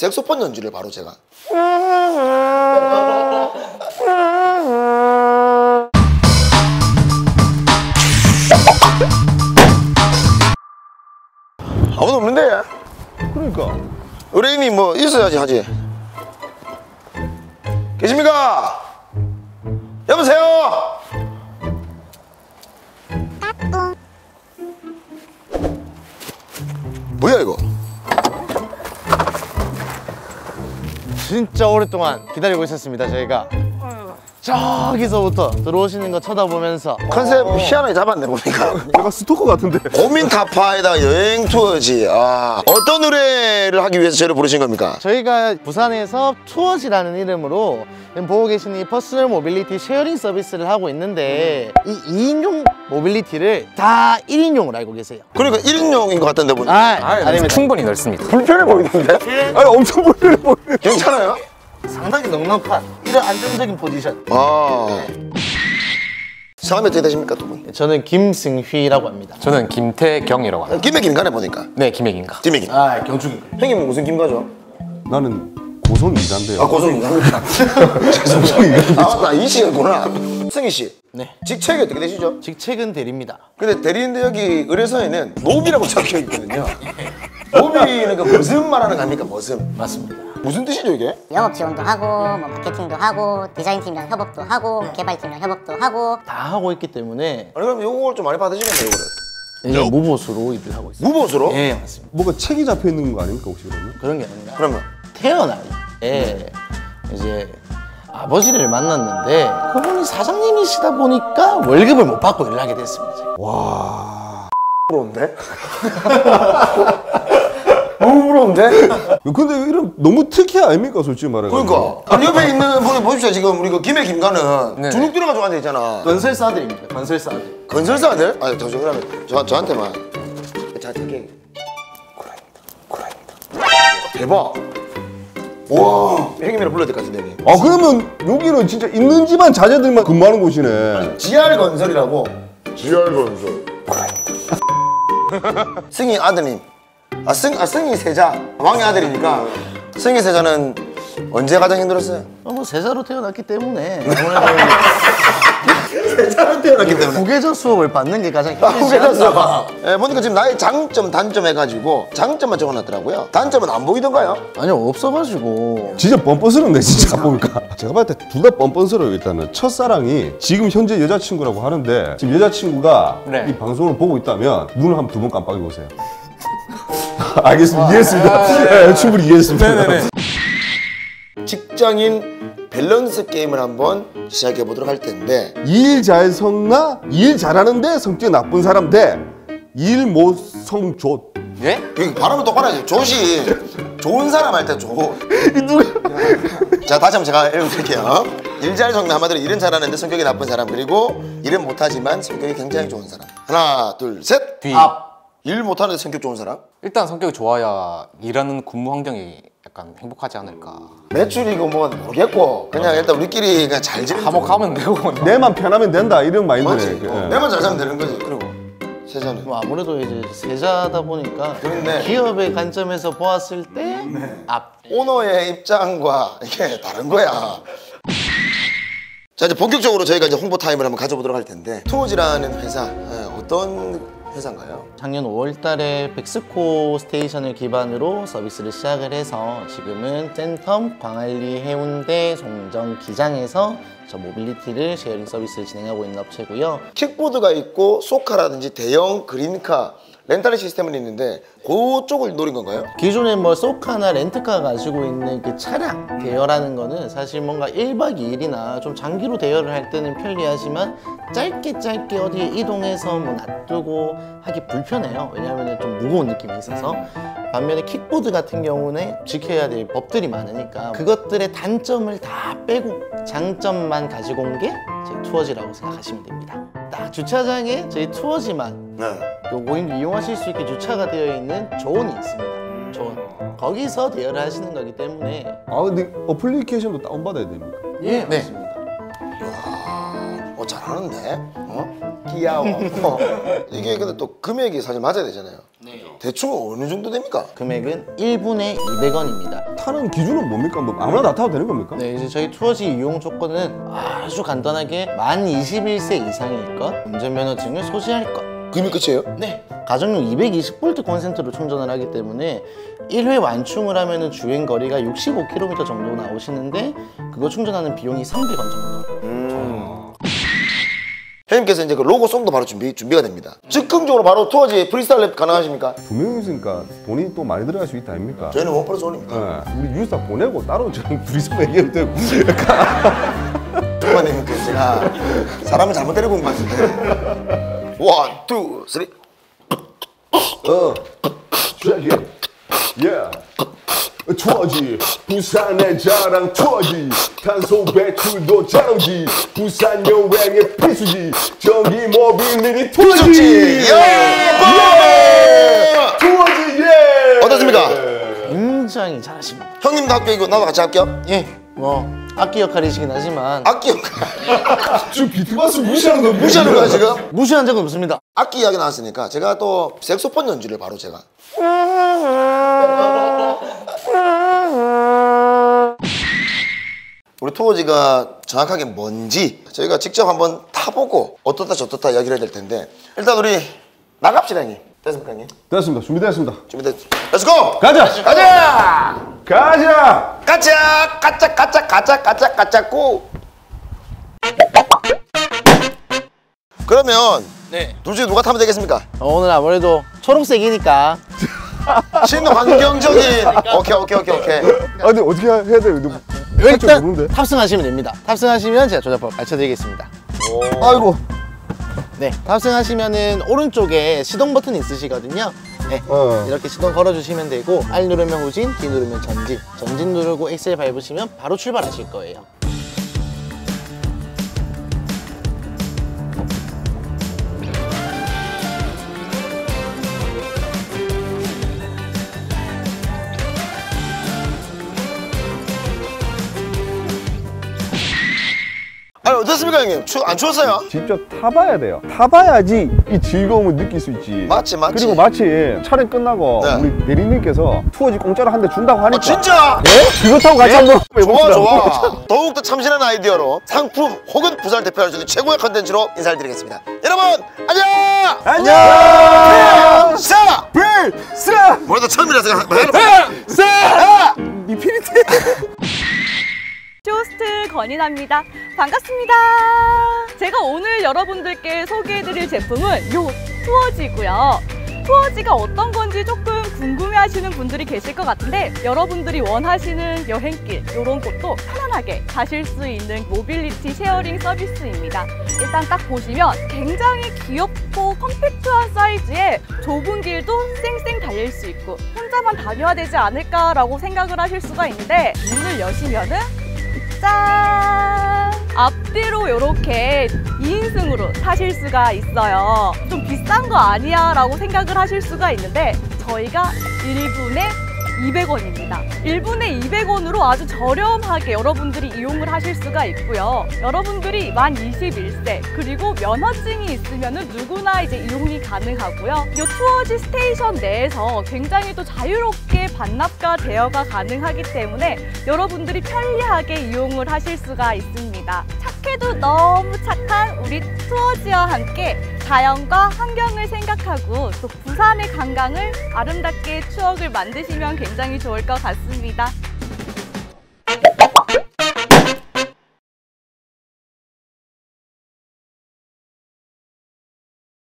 색소폰 연주를 바로 제가 아무도 없는데 그러니까 의뢰인이 뭐 있어야지 하지 계십니까? 여보세요? 진짜 오랫동안 기다리고 있었습니다 저희가 저기서부터 들어오시는 거 쳐다보면서 컨셉 희한하게 잡았네 보니까 내가 스토커 같은데. 고민 타파에다 여행 투어지 아 어떤 노래를 하기 위해서 저를 부르신 겁니까? 저희가 부산에서 투어지라는 이름으로 보고 계시는 이 personal mobility sharing 서비스를 하고 있는데 이 2인용 mobility를 다 1인용으로 알고 계세요 그러니까 1인용인 것 같던데 보니 아, 아닙니다 충분히 넓습니다. 불편해 보이는데? 아니 엄청 불편해 보이네. 괜찮아요? 상당히 넉넉한 이런 안정적인 포지션 아 성함이 어떻게 되십니까 두 분? 저는 김승휘라고 합니다 저는 김태경이라고 합니다. 김해 김가네 보니까 네, 김혜긴가. 김해 김 아 경중이 형님은 무슨 김가죠? 나는 고성 이자인데요. 아 고성인가? 죄송합니다 아 맞다 이 씨구나 승희 씨 네 직책이 어떻게 되시죠? 직책은 대리입니다 근데 대리인데 여기 의뢰서에는 노비라고 적혀 있거든요 노비는 그 무슨 말하는 겁니까 무슨? 맞습니다. 무슨 뜻이죠 이게? 영업 지원도 하고 뭐 마케팅도 하고 디자인팀이랑 협업도 하고 개발팀이랑 협업도 하고. 다 하고 있기 때문에 아니 그럼 요걸 좀 많이 받으시겠네요 이거를. 이제 무보수로 일을 하고 있습니다. 무보수로? 예 맞습니다. 뭐가 책이 잡혀 있는 거 아닙니까 혹시 그러면? 그런 게 아니라 그러면? 태어날 때 이제 아버지를 만났는데 그분이 사장님이시다 보니까 월급을 못 받고 일을 하게 됐습니다. 부러운데? 너무 부러운데? 야, 근데 이런 너무 특이 아닙니까 솔직히 말해. 그러니까. 아니 옆에 있는 분이 보십시오. 지금 우리 그 김해 김가는. 네. 주눅 들어가지고 앉아 있잖아. 건설사들입니다. 건설사들. 건설사들? 아니 저, 저 그러면 저, 저한테만. 자 저기. 대박. 와. 형님이라 불러야 될 것 같은데 여기. 아 그러면 여기는 진짜 있는 집안 자제들만 근무하는 곳이네. GR 건설이라고. GR 건설. 승희 아드님 아, 승, 아 승희 세자 왕의 아들이니까 승희 세자는 언제 가장 힘들었어요? 어, 뭐 세자로 태어났기 때문에 아무래도 세자로 태어났기 때문에 후계자 수업을 받는 게 가장 아, 힘들지 않나. 후계자서 예, 보니까 지금 나의 장점 단점 해가지고 장점만 적어놨더라고요 단점은 안 보이던가요? 아니요 없어가지고 진짜 뻔뻔스럽네 진짜 보니까. 제가 봤을 때 둘 다 뻔뻔스러워요 일단은 첫사랑이 지금 현재 여자친구라고 하는데 지금 여자친구가 네. 이 방송을 보고 있다면 눈을 한 두 번 깜빡이 보세요. 알겠습니다. 이해했습니다. 네, 충분히 이해했습니다. 직장인 밸런스 게임을 한번 시작해 보도록 할 텐데. 일 잘 성나? 일 잘하는데 성격 나쁜 사람 대일 못 성조 예? 발음은 똑바로 해야지. 조시. 좋은 사람 할 때 조. 자 다시 한번 제가 읽어드릴게요. 일 잘 성나 한마디로 일은 잘하는데 성격이 나쁜 사람. 그리고 일은 못하지만 성격이 굉장히 좋은 사람. 하나 둘셋. 뒤. 일 못하는데 성격 좋은 사람 일단 성격이 좋아야 일하는 근무 환경이 약간 행복하지 않을까. 매출이고 뭐 모르겠고 그냥 일단 우리끼리 그냥 잘 지내 화목하면 되고. 뭐. 내만 편하면 된다 이런 마인드네. 맞지 어, 내만 잘 살면 되는 거지 그리고 세자는 뭐 아무래도 이제 세자다 보니까 그런데- 기업의 관점에서 보았을 때 앞. 오너의 입장과 이게 다른 거야. 자 이제 본격적으로 저희가 이제 홍보 타임을 한번 가져보도록 할 텐데 투어지라는 회사 예, 어떤 회사인가요? 작년 5월 달에 벡스코 스테이션을 기반으로 서비스를 시작을 해서 지금은 센텀, 광안리, 해운대, 송정, 기장에서 저 mobility를 sharing 서비스를 진행하고 있는 업체고요. 킥보드가 있고 쏘카라든지 대형 그린카 렌탈 시스템은 있는데 그쪽을 노린 건가요? 기존에 뭐 쏘카나 렌트카 가지고 있는 그 차량 대여라는 거는 사실 뭔가 1박 2일이나 좀 장기로 대여를 할 때는 편리하지만 짧게 짧게 어디에 이동해서 뭐 놔두고 하기 불편해요. 왜냐하면 좀 무거운 느낌이 있어서. 반면에 킥보드 같은 경우는 지켜야 될 법들이 많으니까 그것들의 단점을 다 빼고 장점만 가지고 온 게 제 투어지라고 생각하시면 됩니다. 딱 주차장에 저희 투어지만 네. 요 고객님 이용하실 수 있게 주차가 되어 있는 조언이 있습니다. 조언. 거기서 대여를 하시는 거기 때문에 아 근데 어플리케이션도 다운 받아야 됩니까? 예 네. 맞습니다. 어 잘하는데? 어? 귀여워. 어. 이게 근데 또 금액이 사실 맞아야 되잖아요. 네. 대충 어느 정도 됩니까? 금액은 1분에 200원입니다. 타는 기준은 뭡니까? 뭐 아무나 다 타도 되는 겁니까? 네, 이제 저희 투어지 이용 조건은 아주 간단하게 만 21세 이상일 것, 운전면허증을 소지할 것. 금이 끝이에요? 네, 가정용 220V 콘센트로 충전을 하기 때문에 1회 완충을 하면 주행 거리가 65km 정도 나오시는데 그거 충전하는 비용이 300원 정도. 형님께서 이제 그 로고송도 바로 준비 준비가 됩니다. 즉흥적으로 바로 투어지 프리스타일 랩 가능하십니까? 두 명이니까 돈이 또 많이 들어갈 수 있다 아닙니까? 저희는 one plus one입니다. 네, 우리 유사 보내고 따로 저랑 둘이서 얘기해도 되고 정말 그 제가 사람을 잘못 데리고 온 것 같은데. one, two, three. 어, 예, 예. 투어지 부산의 자랑 투어지 탄소 배출도 자랑지 부산 여행의 필수지 전기 모빌리티 투어지 필수지! 예! 예! 투어지 예 어떻습니까? 굉장히 잘하십니다. 형님도 합격 이고 나도 같이 합격. 예, 뭐 악기 역할이시긴 하지만 악기 지금 비트박스 무시하는 거 무시하는 거야 지금? 무시한 적은 없습니다. 악기 이야기 나왔으니까 제가 또 색소폰 연주를 바로 제가 우리 투어지가 정확하게 뭔지 저희가 직접 한번 타보고 어떻다 저떻다 이야기를 해야 될 텐데 일단 우리 나갑시다 형님 됐습니까 형님? 됐습니다 준비됐습니다 준비됐 Let's go! 가자 가자! 가자 가자! 가짜 가짜 가짜 가짜 가짜고 그러면 네. 둘 중에 누가 타면 되겠습니까? 오늘 아무래도 초록색이니까 친환경적인 오케이 오케이 오케이 오케이 아 근데 어떻게 해야 돼요? 너 할줄 일단 모르는데 탑승하시면 됩니다. 탑승하시면 제가 조작법 가르쳐드리겠습니다. 아이고 네, 탑승하시면은 오른쪽에 시동 버튼 있으시거든요. 네, 어. 이렇게 시동 걸어주시면 되고 R 누르면 후진, D 누르면 전진, 전진 누르고 엑셀 밟으시면 바로 출발하실 거예요. 어떻습니까 형님? 추, 안 추웠어요? 직접 타봐야 돼요. 타봐야지 이 즐거움을 느낄 수 있지. 맞지, 맞지. 그리고 마치 촬영 끝나고 네. 우리 대리님께서 투어지 공짜로 한 대 준다고 하니까. 아 진짜? 네? 그거 타고 같이 한번 좋아. 좋아 더욱더 참신한 아이디어로 상품 혹은 부산을 대표할 수 있는 최고의 컨텐츠로 인사를 드리겠습니다 여러분 안녕! 안녕! 사! 필사! 오늘도 처음이라서 한번 네. 해볼게요 사! 이 피리티. 쇼호스트 건인합니다. 반갑습니다. 제가 오늘 여러분들께 소개해드릴 제품은 요 투어지고요. 투어지가 어떤 건지 조금 궁금해하시는 분들이 계실 것 같은데 여러분들이 원하시는 여행길 이런 곳도 편안하게 가실 수 있는 mobility sharing 서비스입니다. 일단 딱 보시면 굉장히 귀엽고 compact한 사이즈에 좁은 길도 쌩쌩 달릴 수 있고 혼자만 다녀야 되지 않을까라고 생각을 하실 수가 있는데 문을 여시면은 짠! 앞뒤로 이렇게 2인승으로 타실 수가 있어요. 좀 비싼 거 아니야 라고 생각을 하실 수가 있는데 저희가 1분에 200원입 니다. 1분에 200원으로 아주 저렴하게 여러분들이 이용을 하실 수가 있고요. 여러분들이 만 21세 그리고 면허증이 있으면 누구나 이제 이용이 가능하고요. 이 투어지 스테이션 내에서 굉장히 또 자유롭게 반납과 대여가 가능하기 때문에 여러분들이 편리하게 이용을 하실 수가 있습니다. 착해도 너무 착한 우리 투어지와 함께 자연과 환경을 생각하고 또 부산의 관광을 아름답게 추억을 만드시면 굉장히 좋을 것 같습니다.